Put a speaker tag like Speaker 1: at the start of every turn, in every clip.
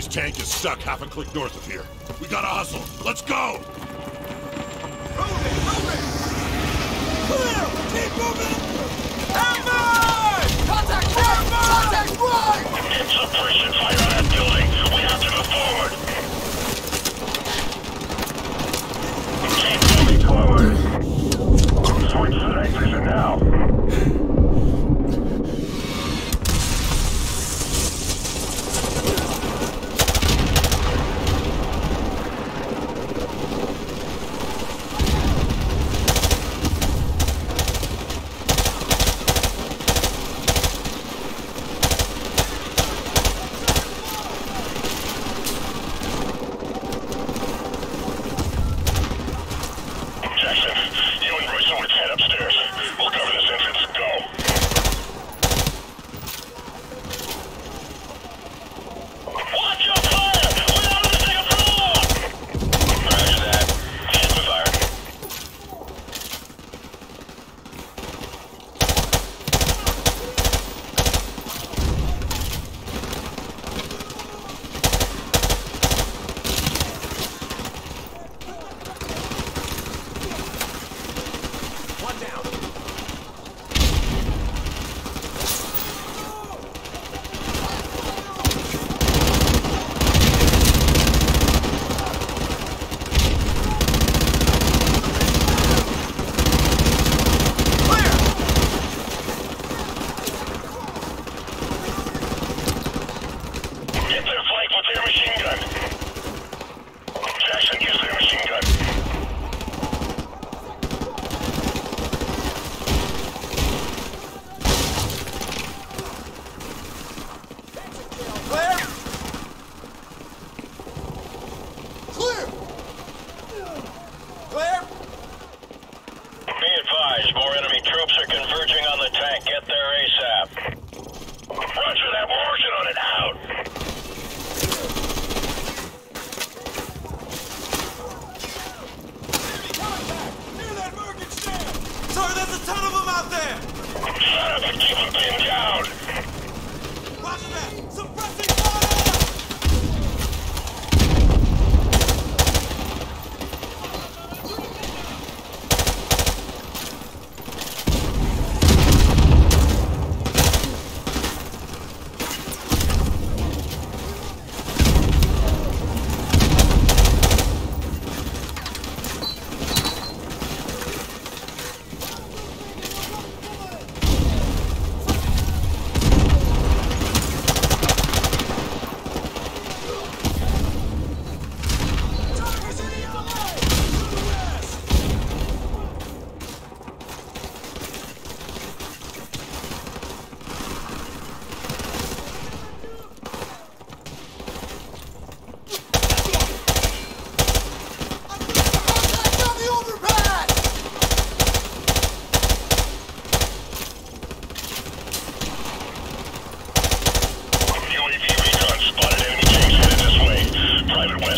Speaker 1: Enemy's tank is stuck half a click north of here. We gotta hustle. Let's go!
Speaker 2: Moving, moving! Clear! Keep moving! Contact right! Contact right!
Speaker 3: Get suppression fire on that building. We have to move forward. Keep moving forward. Switch to night vision now.
Speaker 4: Out there! Keep him down! Roger!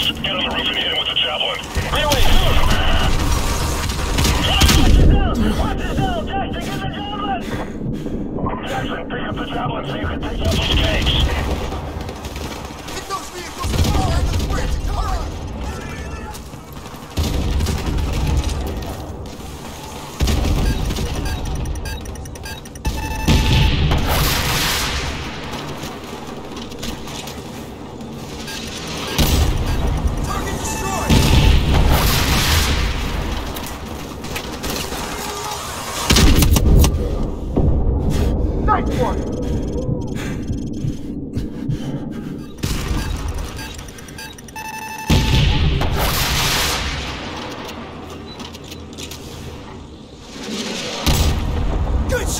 Speaker 4: Get
Speaker 1: on the roof and hit him with the javelin. Really? Watch this Jackson, javelin! Jackson, pick up the javelin so you can take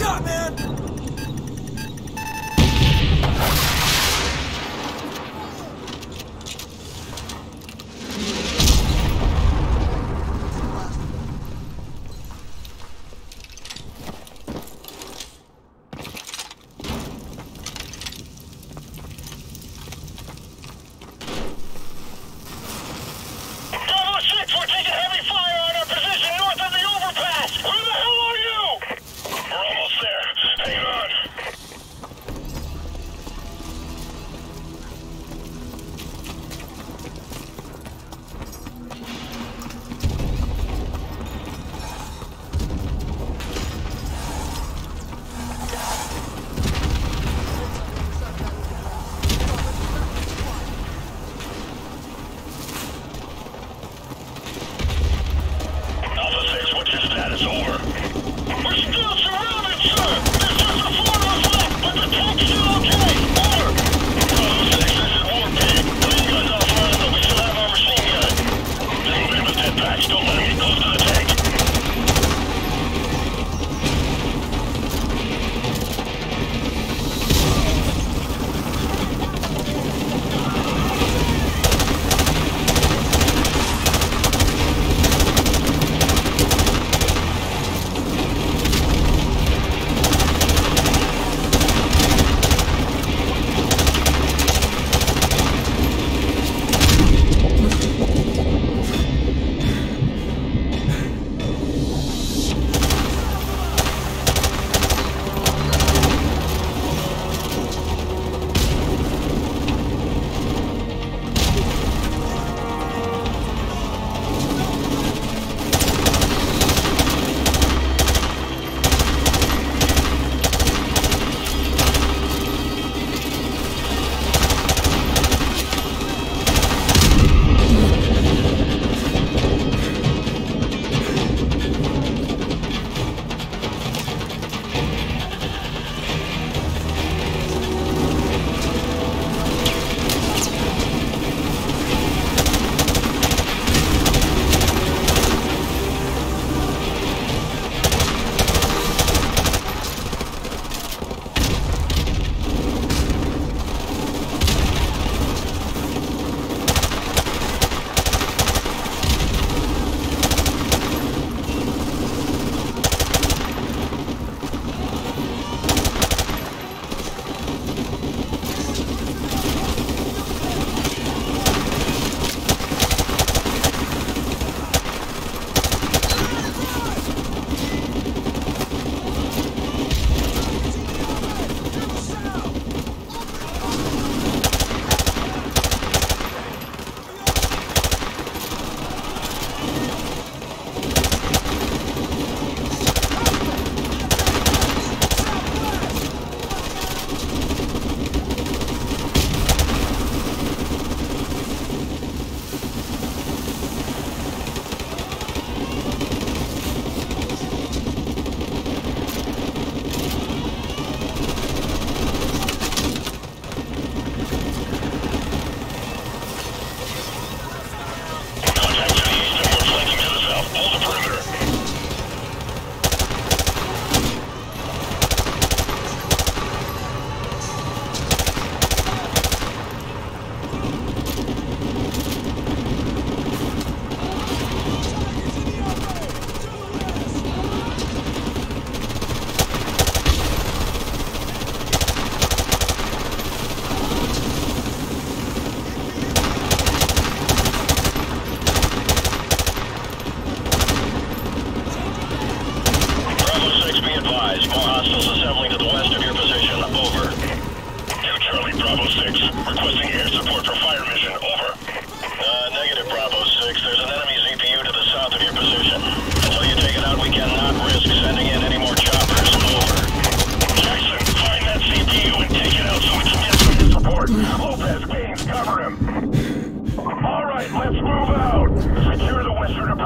Speaker 1: shot, man!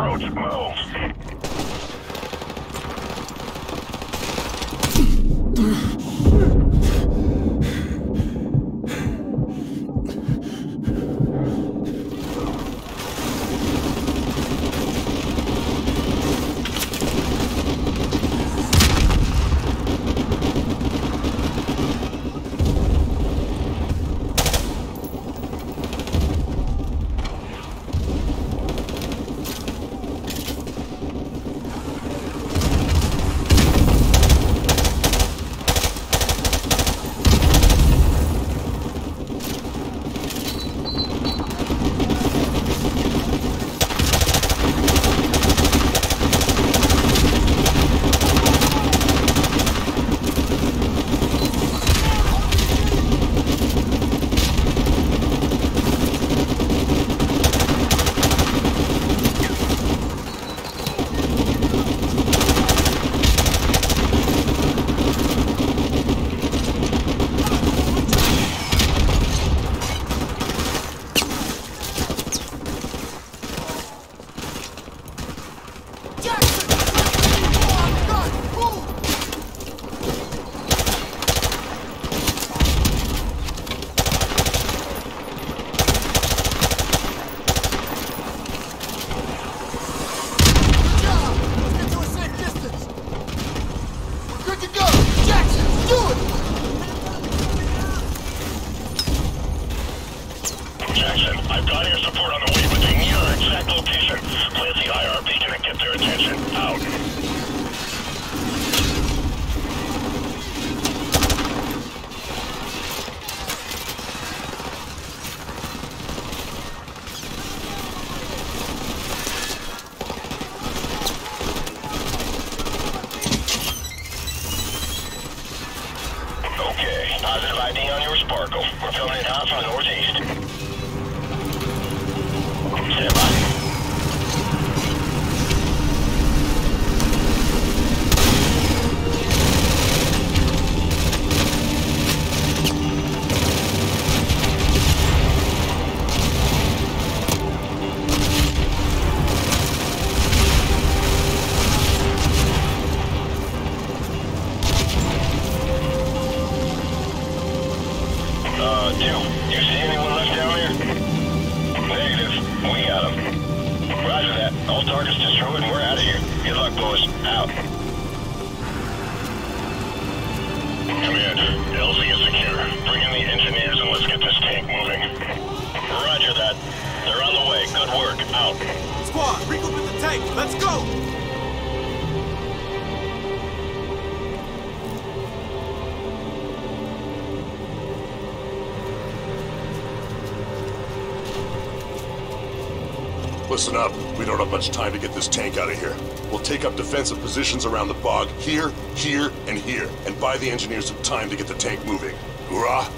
Speaker 1: Approach. Move. All targets destroyed and we're out of here. Good luck, boys. Out. Command, LZ is secure. Bring in the engineers and let's get this tank moving. Roger that. They're on the way. Good work. Out.
Speaker 4: Squad, regroup with the tank! Let's go!
Speaker 2: Listen up. We don't have much time to get this tank out of here. We'll take up defensive positions around the bog, here, here, and here, and buy the engineers some time to get the tank moving. Hoorah!